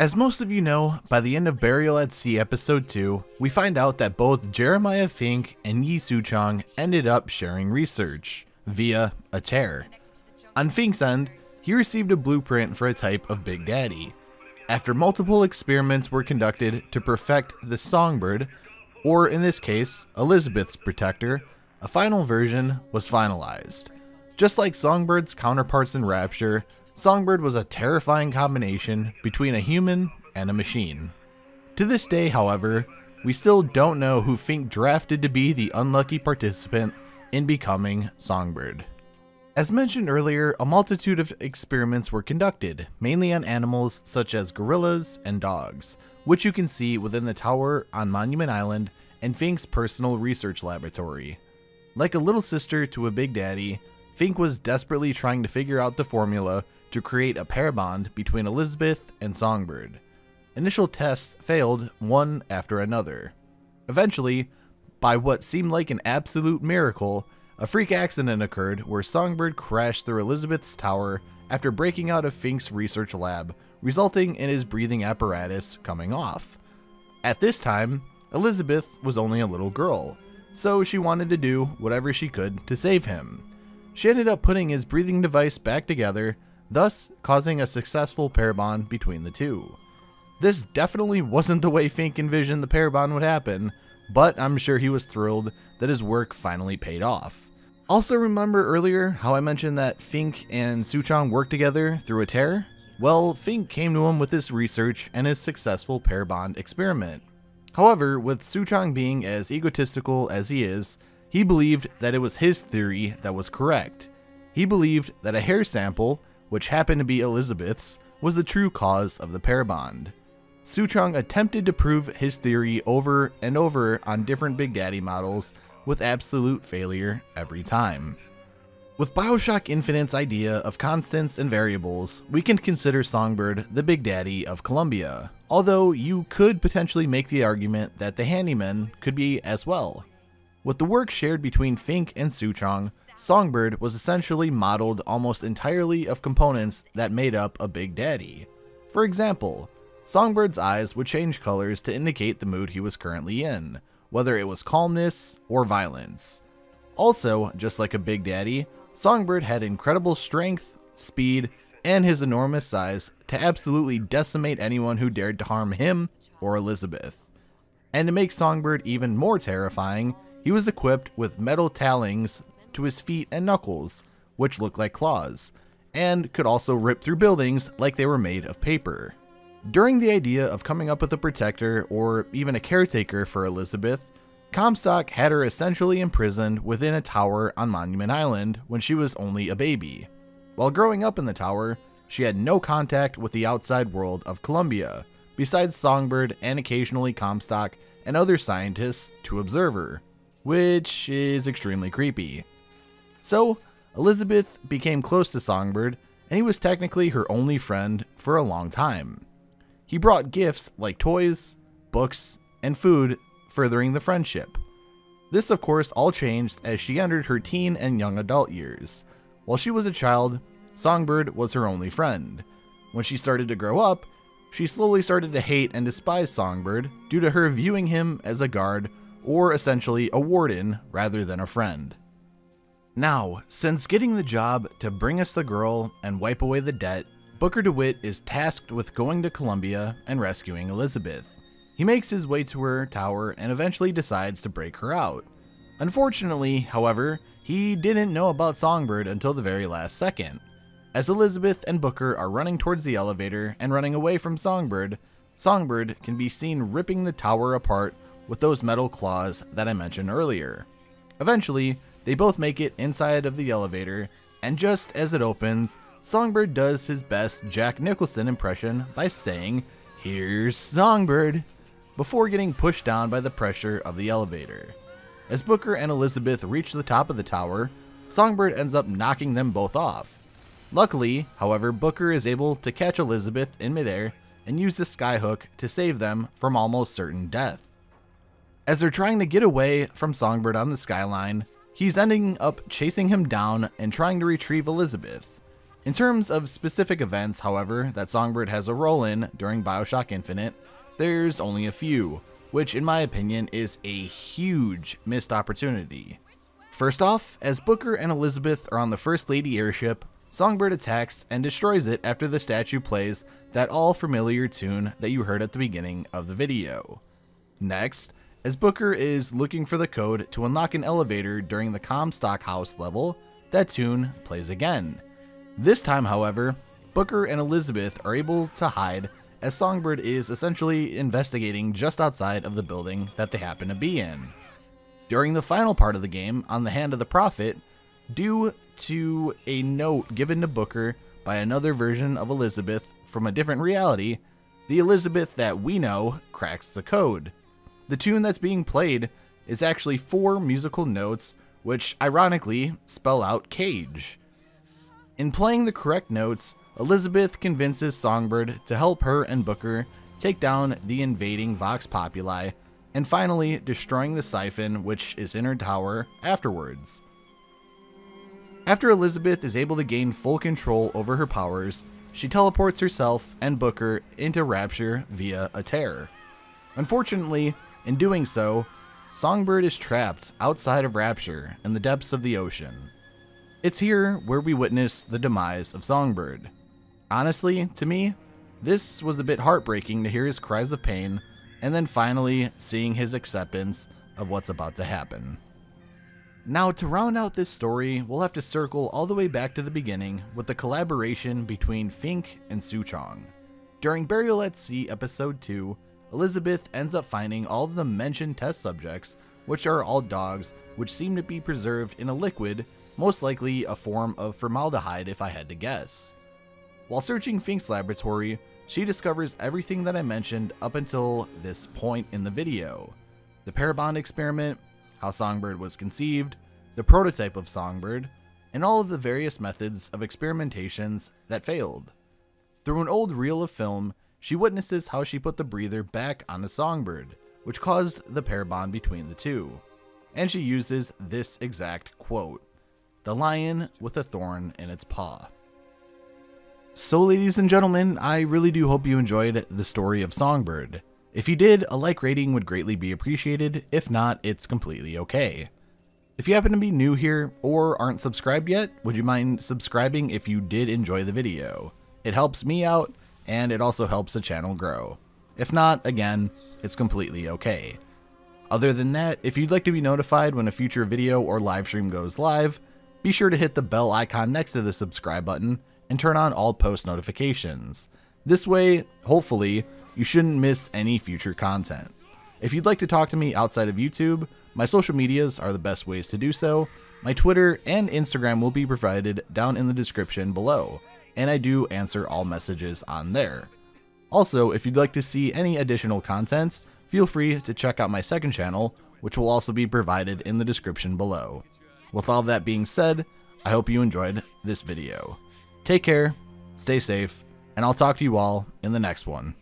As most of you know, by the end of Burial at Sea episode 2, we find out that both Jeremiah Fink and Yi Suchong ended up sharing research via a tear. On Fink's end, he received a blueprint for a type of Big Daddy. After multiple experiments were conducted to perfect the Songbird, or in this case, Elizabeth's protector, a final version was finalized. Just like Songbird's counterparts in Rapture, Songbird was a terrifying combination between a human and a machine. To this day, however, we still don't know who Fink drafted to be the unlucky participant in becoming Songbird. As mentioned earlier, a multitude of experiments were conducted, mainly on animals such as gorillas and dogs, which you can see within the tower on Monument Island and Fink's personal research laboratory. Like a little sister to a big daddy, Fink was desperately trying to figure out the formula to create a pair bond between Elizabeth and Songbird. Initial tests failed one after another. Eventually, by what seemed like an absolute miracle, a freak accident occurred where Songbird crashed through Elizabeth's tower after breaking out of Fink's research lab, resulting in his breathing apparatus coming off. At this time, Elizabeth was only a little girl, so she wanted to do whatever she could to save him. She ended up putting his breathing device back together, thus causing a successful pair bond between the two. This definitely wasn't the way Fink envisioned the pair bond would happen, but I'm sure he was thrilled that his work finally paid off. Also, remember earlier how I mentioned that Fink and Suchong worked together through a tear? Well, Fink came to him with his research and his successful pair bond experiment. However, with Suchong being as egotistical as he is, he believed that it was his theory that was correct. He believed that a hair sample, which happened to be Elizabeth's, was the true cause of the pair bond. Suchong attempted to prove his theory over and over on different Big Daddy models with absolute failure every time. With Bioshock Infinite's idea of constants and variables, we can consider Songbird the Big Daddy of Columbia, although you could potentially make the argument that the Handyman could be as well. With the work shared between Fink and Suchong, Songbird was essentially modeled almost entirely of components that made up a Big Daddy. For example, Songbird's eyes would change colors to indicate the mood he was currently in, whether it was calmness or violence. Also, just like a Big Daddy, Songbird had incredible strength, speed, and his enormous size to absolutely decimate anyone who dared to harm him or Elizabeth. And to make Songbird even more terrifying, he was equipped with metal talons to his feet and knuckles, which looked like claws, and could also rip through buildings like they were made of paper. During the idea of coming up with a protector or even a caretaker for Elizabeth, Comstock had her essentially imprisoned within a tower on Monument Island when she was only a baby. While growing up in the tower, she had no contact with the outside world of Columbia, besides Songbird and occasionally Comstock and other scientists to observe her, which is extremely creepy. So, Elizabeth became close to Songbird, and he was technically her only friend for a long time. He brought gifts like toys, books, and food, furthering the friendship. This, of course, all changed as she entered her teen and young adult years. While she was a child, Songbird was her only friend. When she started to grow up, she slowly started to hate and despise Songbird due to her viewing him as a guard or essentially a warden rather than a friend. Now, since getting the job to bring us the girl and wipe away the debt, Booker DeWitt is tasked with going to Columbia and rescuing Elizabeth. He makes his way to her tower and eventually decides to break her out. Unfortunately, however, he didn't know about Songbird until the very last second. As Elizabeth and Booker are running towards the elevator and running away from Songbird, Songbird can be seen ripping the tower apart with those metal claws that I mentioned earlier. Eventually, they both make it inside of the elevator, and just as it opens, Songbird does his best Jack Nicholson impression by saying, Here's Songbird, before getting pushed down by the pressure of the elevator. As Booker and Elizabeth reach the top of the tower, Songbird ends up knocking them both off. Luckily, however, Booker is able to catch Elizabeth in midair and use the skyhook to save them from almost certain death. As they're trying to get away from Songbird on the skyline, he's ending up chasing him down and trying to retrieve Elizabeth. In terms of specific events, however, that Songbird has a role in during Bioshock Infinite, there's only a few, which in my opinion is a huge missed opportunity. First off, as Booker and Elizabeth are on the First Lady airship, Songbird attacks and destroys it after the statue plays that all familiar tune that you heard at the beginning of the video. Next, as Booker is looking for the code to unlock an elevator during the Comstock House level, that tune plays again. This time, however, Booker and Elizabeth are able to hide as Songbird is essentially investigating just outside of the building that they happen to be in. During the final part of the game, on the Hand of the Prophet, due to a note given to Booker by another version of Elizabeth from a different reality, the Elizabeth that we know cracks the code. The tune that's being played is actually four musical notes, which ironically spell out cage. In playing the correct notes, Elizabeth convinces Songbird to help her and Booker take down the invading Vox Populi, and finally destroying the siphon which is in her tower afterwards. After Elizabeth is able to gain full control over her powers, she teleports herself and Booker into Rapture via a tear. Unfortunately, in doing so, Songbird is trapped outside of Rapture in the depths of the ocean. It's here where we witness the demise of Songbird. Honestly, to me, this was a bit heartbreaking to hear his cries of pain and then finally seeing his acceptance of what's about to happen. Now, to round out this story, we'll have to circle all the way back to the beginning with the collaboration between Fink and Suchong. During Burial at Sea Episode 2, Elizabeth ends up finding all of the mentioned test subjects, which are all dogs, which seem to be preserved in a liquid, most likely a form of formaldehyde if I had to guess. While searching Fink's laboratory, she discovers everything that I mentioned up until this point in the video. The pair bond experiment, how Songbird was conceived, the prototype of Songbird, and all of the various methods of experimentations that failed. Through an old reel of film, she witnesses how she put the breather back on the Songbird, which caused the pair bond between the two. And she uses this exact quote The lion with a thorn in its paw. So, ladies and gentlemen, I really do hope you enjoyed the story of Songbird. If you did, a like rating would greatly be appreciated. If not, it's completely okay. If you happen to be new here or aren't subscribed yet, would you mind subscribing if you did enjoy the video? It helps me out and it also helps the channel grow. If not, again, it's completely okay. Other than that, if you'd like to be notified when a future video or live stream goes live, be sure to hit the bell icon next to the subscribe button and turn on all post notifications. This way, hopefully, you shouldn't miss any future content. If you'd like to talk to me outside of YouTube, my social medias are the best ways to do so. My Twitter and Instagram will be provided down in the description below, and I do answer all messages on there. Also, if you'd like to see any additional content, feel free to check out my second channel, which will also be provided in the description below. With all that being said, I hope you enjoyed this video. Take care, stay safe, and I'll talk to you all in the next one.